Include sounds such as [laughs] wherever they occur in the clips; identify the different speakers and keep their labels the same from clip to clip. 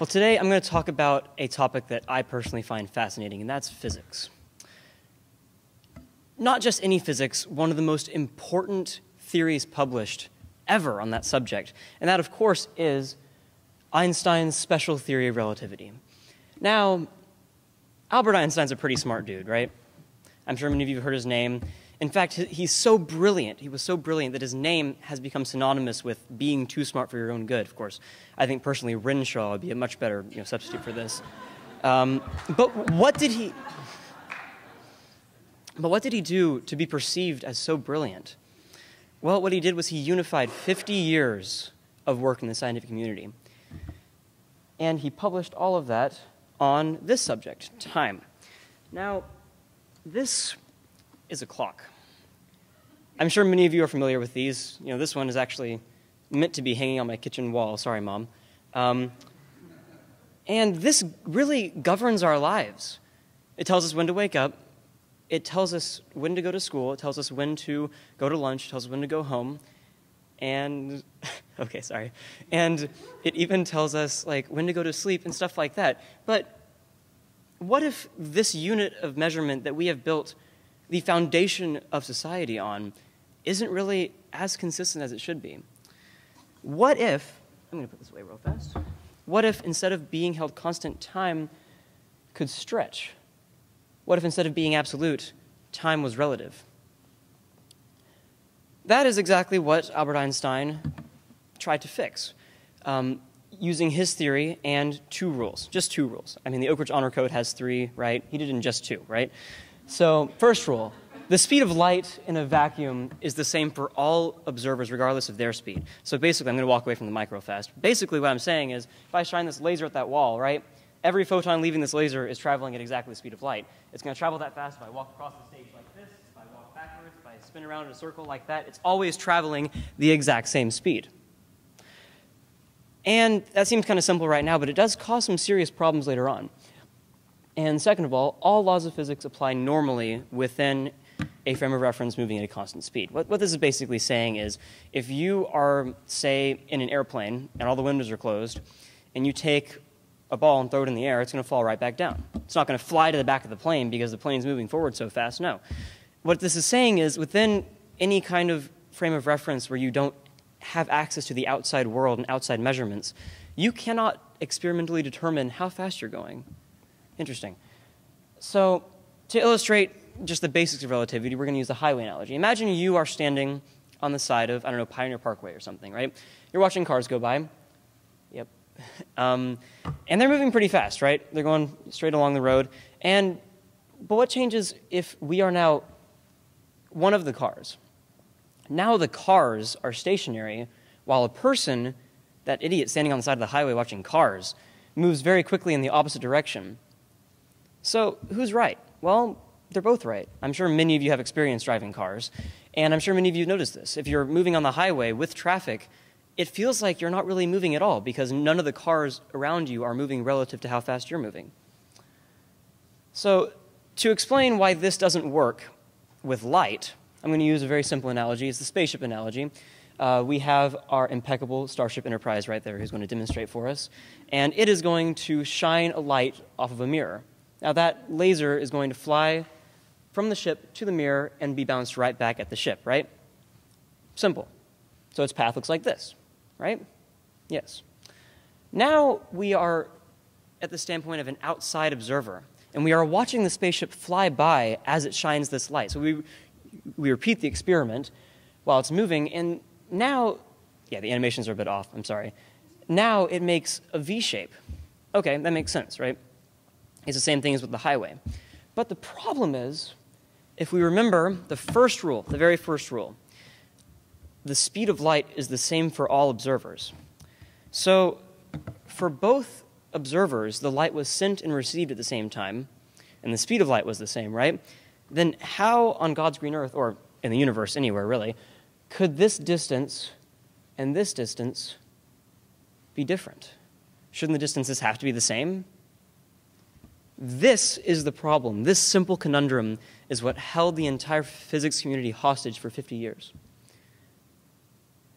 Speaker 1: Well, today I'm going to talk about a topic that I personally find fascinating, and that's physics. Not just any physics, one of the most important theories published ever on that subject, and that, of course, is Einstein's special theory of relativity. Now, Albert Einstein's a pretty smart dude, right? I'm sure many of you have heard his name. In fact, he's so brilliant, he was so brilliant that his name has become synonymous with being too smart for your own good, of course. I think personally Renshaw would be a much better you know, substitute for this. Um, but what did he... But what did he do to be perceived as so brilliant? Well, what he did was he unified 50 years of work in the scientific community. And he published all of that on this subject, time. Now, this is a clock. I'm sure many of you are familiar with these. You know, this one is actually meant to be hanging on my kitchen wall. Sorry, Mom. Um, and this really governs our lives. It tells us when to wake up. It tells us when to go to school. It tells us when to go to lunch. It tells us when to go home. And, [laughs] okay, sorry. And it even tells us, like, when to go to sleep and stuff like that. But what if this unit of measurement that we have built the foundation of society on isn't really as consistent as it should be. What if, I'm going to put this away real fast. What if instead of being held constant, time could stretch? What if instead of being absolute, time was relative? That is exactly what Albert Einstein tried to fix um, using his theory and two rules, just two rules. I mean, the Oakridge Honor Code has three, right? He did in just two, right? So, first rule the speed of light in a vacuum is the same for all observers, regardless of their speed. So, basically, I'm going to walk away from the mic real fast. Basically, what I'm saying is if I shine this laser at that wall, right, every photon leaving this laser is traveling at exactly the speed of light. It's going to travel that fast if I walk across the stage like this, if I walk backwards, if I spin around in a circle like that. It's always traveling the exact same speed. And that seems kind of simple right now, but it does cause some serious problems later on. And second of all, all laws of physics apply normally within a frame of reference moving at a constant speed. What, what this is basically saying is if you are, say, in an airplane and all the windows are closed, and you take a ball and throw it in the air, it's going to fall right back down. It's not going to fly to the back of the plane because the plane's moving forward so fast. No. What this is saying is within any kind of frame of reference where you don't have access to the outside world and outside measurements, you cannot experimentally determine how fast you're going. Interesting. So, to illustrate just the basics of relativity, we're going to use the highway analogy. Imagine you are standing on the side of, I don't know, Pioneer Parkway or something, right? You're watching cars go by. Yep. [laughs] Um, and they're moving pretty fast, right? They're going straight along the road. And, but what changes if we are now one of the cars? Now the cars are stationary while a person, that idiot standing on the side of the highway watching cars, moves very quickly in the opposite direction. So, who's right? Well, they're both right. I'm sure many of you have experience driving cars, and I'm sure many of you noticed this. If you're moving on the highway with traffic, it feels like you're not really moving at all because none of the cars around you are moving relative to how fast you're moving. So, to explain why this doesn't work with light, I'm going to use a very simple analogy. It's the spaceship analogy. Uh, we have our impeccable Starship Enterprise right there who's going to demonstrate for us. And it is going to shine a light off of a mirror. Now, that laser is going to fly from the ship to the mirror and be bounced right back at the ship, right? Simple. So its path looks like this, right? Yes. Now we are at the standpoint of an outside observer, and we are watching the spaceship fly by as it shines this light. So we, we repeat the experiment while it's moving, and now, yeah, the animations are a bit off, I'm sorry. Now it makes a V shape. Okay, that makes sense, right? It's the same thing as with the highway. But the problem is, if we remember the first rule, the very first rule, the speed of light is the same for all observers. So, for both observers, the light was sent and received at the same time, and the speed of light was the same, right? Then, how on God's green earth, or in the universe anywhere really, could this distance and this distance be different? Shouldn't the distances have to be the same? This is the problem. This simple conundrum is what held the entire physics community hostage for 50 years.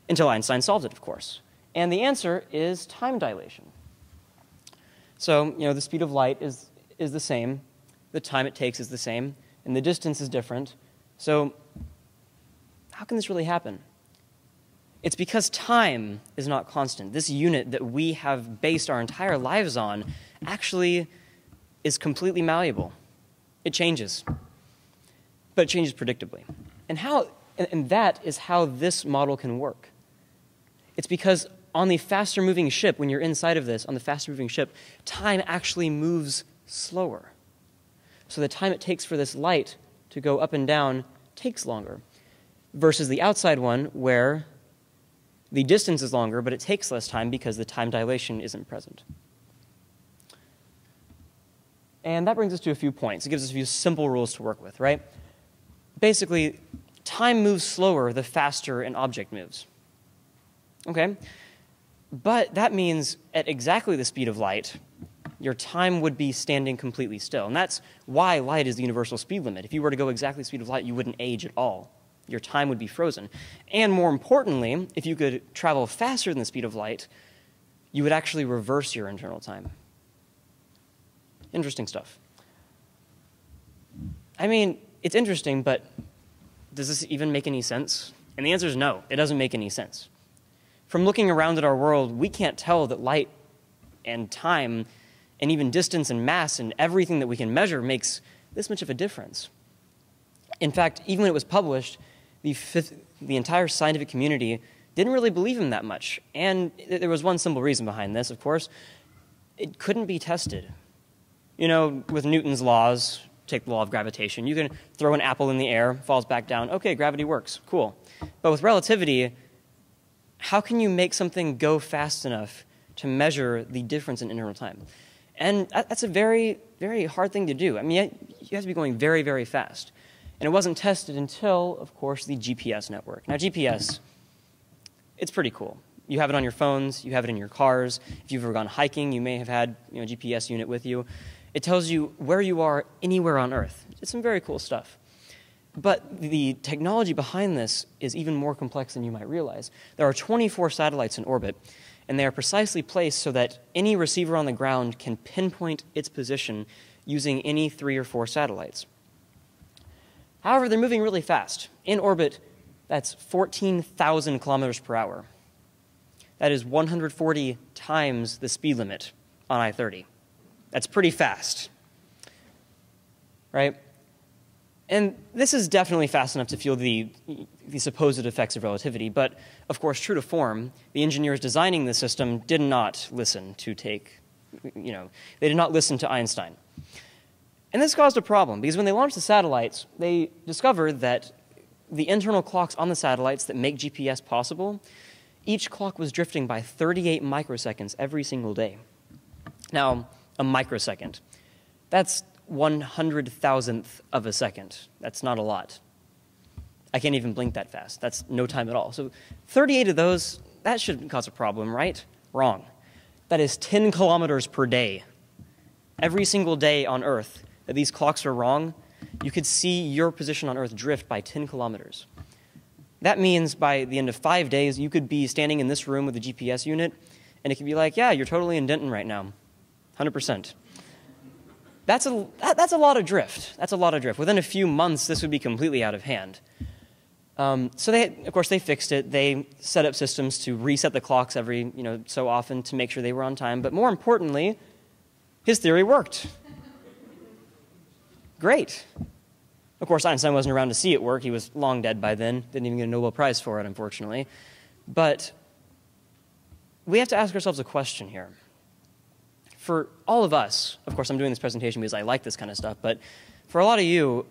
Speaker 1: Until Einstein solved it, of course. And the answer is time dilation. So, you know, the speed of light is, is the same, the time it takes is the same, and the distance is different. So, how can this really happen? It's because time is not constant. This unit that we have based our entire lives on actually is completely malleable. It changes, but it changes predictably. And, how, and that is how this model can work. It's because on the faster moving ship, when you're inside of this, on the faster moving ship, time actually moves slower. So the time it takes for this light to go up and down takes longer. Versus the outside one, where the distance is longer, but it takes less time because the time dilation isn't present. And that brings us to a few points. It gives us a few simple rules to work with, right? Basically, time moves slower the faster an object moves. Okay? But that means at exactly the speed of light, your time would be standing completely still. And that's why light is the universal speed limit. If you were to go exactly the speed of light, you wouldn't age at all. Your time would be frozen. And more importantly, if you could travel faster than the speed of light, you would actually reverse your internal time. Interesting stuff. I mean, it's interesting, but does this even make any sense? And the answer is no, it doesn't make any sense. From looking around at our world, we can't tell that light and time and even distance and mass and everything that we can measure makes this much of a difference. In fact, even when it was published, the, fifth, the entire scientific community didn't really believe him that much. And there was one simple reason behind this, of course. It couldn't be tested. You know, with Newton's laws, take the law of gravitation, you can throw an apple in the air, falls back down. Okay, gravity works. Cool. But with relativity, how can you make something go fast enough to measure the difference in internal time? And that's a very, very hard thing to do. I mean, you have to be going very, very fast. And it wasn't tested until, of course, the GPS network. Now, GPS, it's pretty cool. You have it on your phones, you have it in your cars. If you've ever gone hiking, you may have had you know, a GPS unit with you. It tells you where you are anywhere on Earth. It's some very cool stuff. But the technology behind this is even more complex than you might realize. There are 24 satellites in orbit, and they are precisely placed so that any receiver on the ground can pinpoint its position using any three or four satellites. However, they're moving really fast. In orbit, that's 14,000 kilometers per hour. That is 140 times the speed limit on I 30. That's pretty fast. Right? And this is definitely fast enough to feel the, the supposed effects of relativity, but of course, true to form, the engineers designing the system did not listen to take, you know, they did not listen to Einstein. And this caused a problem because when they launched the satellites, they discovered that the internal clocks on the satellites that make GPS possible, each clock was drifting by 38 microseconds every single day. Now, a microsecond, that's one hundred thousandth of a second. That's not a lot. I can't even blink that fast. That's no time at all. So 38 of those, that shouldn't cause a problem, right? Wrong. That is 10 kilometers per day. Every single day on Earth that these clocks are wrong, you could see your position on Earth drift by 10 kilometers. That means by the end of five days, you could be standing in this room with a GPS unit, and it could be like, yeah, you're totally in Denton right now. 100%. That's a, that's a lot of drift. That's a lot of drift. Within a few months, this would be completely out of hand. Um, so they, of course, they fixed it. They set up systems to reset the clocks every, you know, so often to make sure they were on time. But more importantly, his theory worked. Great. Of course, Einstein wasn't around to see it work. He was long dead by then. Didn't even get a Nobel Prize for it, unfortunately. But we have to ask ourselves a question here for all of us, of course, I'm doing this presentation because I like this kind of stuff, but for a lot of you,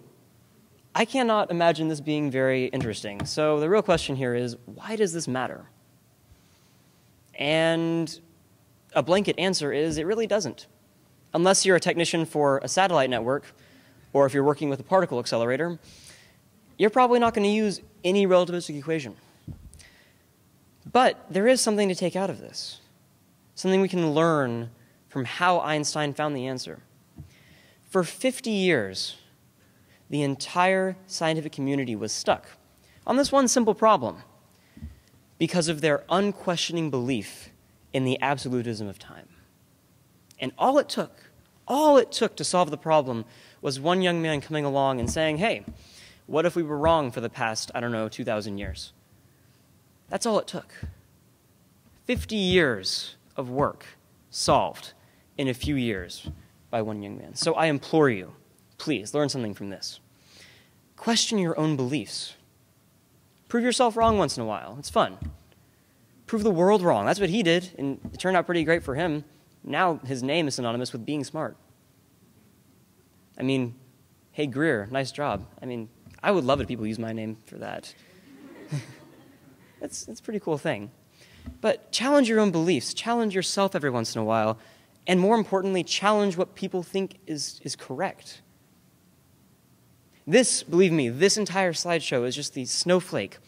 Speaker 1: I cannot imagine this being very interesting. So the real question here is why does this matter? And a blanket answer is it really doesn't. Unless you're a technician for a satellite network, or if you're working with a particle accelerator, you're probably not going to use any relativistic equation. But there is something to take out of this, something we can learn from how Einstein found the answer. For 50 years, the entire scientific community was stuck on this one simple problem because of their unquestioning belief in the absolutism of time. And all it took, all it took to solve the problem was one young man coming along and saying, hey, what if we were wrong for the past, I don't know, 2,000 years? That's all it took. 50 years of work solved in a few years by one young man. So I implore you, please learn something from this. Question your own beliefs. Prove yourself wrong once in a while. It's fun. Prove the world wrong. That's what he did, and it turned out pretty great for him. Now his name is synonymous with being smart. I mean, hey, Greer, nice job. I mean, I would love it if people use my name for that. [laughs] that's, that's a pretty cool thing. But challenge your own beliefs, challenge yourself every once in a while, and more importantly, challenge what people think is, is correct. This, believe me, this entire slideshow is just the snowflake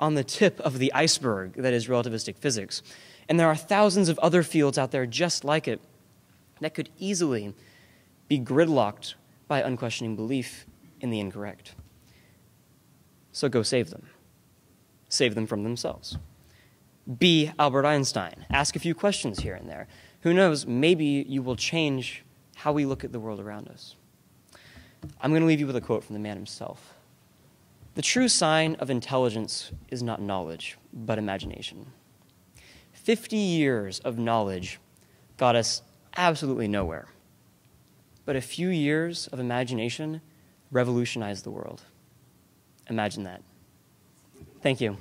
Speaker 1: on the tip of the iceberg that is relativistic physics. And there are thousands of other fields out there just like it that could easily be gridlocked by unquestioning belief in the incorrect. So go save them. Save them from themselves. Be Albert Einstein. Ask a few questions here and there. Who knows, maybe you will change how we look at the world around us. I'm going to leave you with a quote from the man himself. The true sign of intelligence is not knowledge, but imagination. 50 years of knowledge got us absolutely nowhere. But a few years of imagination revolutionized the world. Imagine that. Thank you.